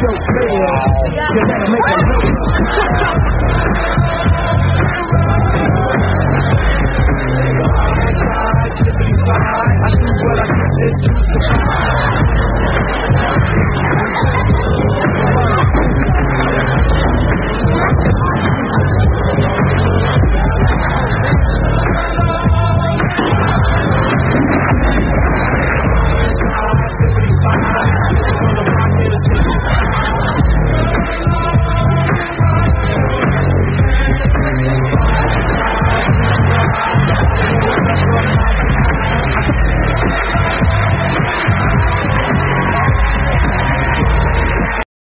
your spell. Cause that'll make a